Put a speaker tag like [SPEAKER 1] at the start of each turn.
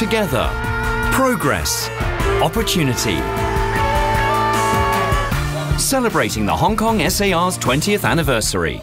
[SPEAKER 1] Together, progress, opportunity. Celebrating the Hong Kong SAR's 20th anniversary.